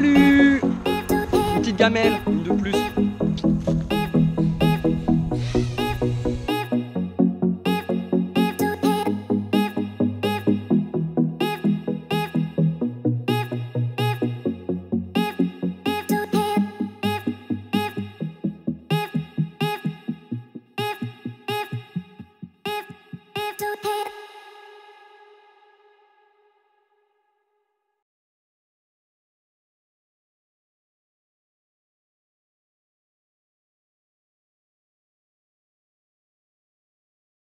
Salut. Petite gamelle.